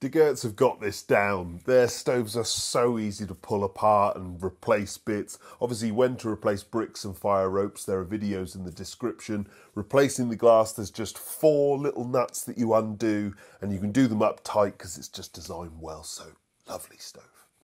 Dik Geurts have got this down. Their stoves are so easy to pull apart and replace bits. Obviously, when to replace bricks and fire ropes, there are videos in the description. Replacing the glass, there's just four little nuts that you undo, and you can do them up tight because it's just designed well. So, lovely stove.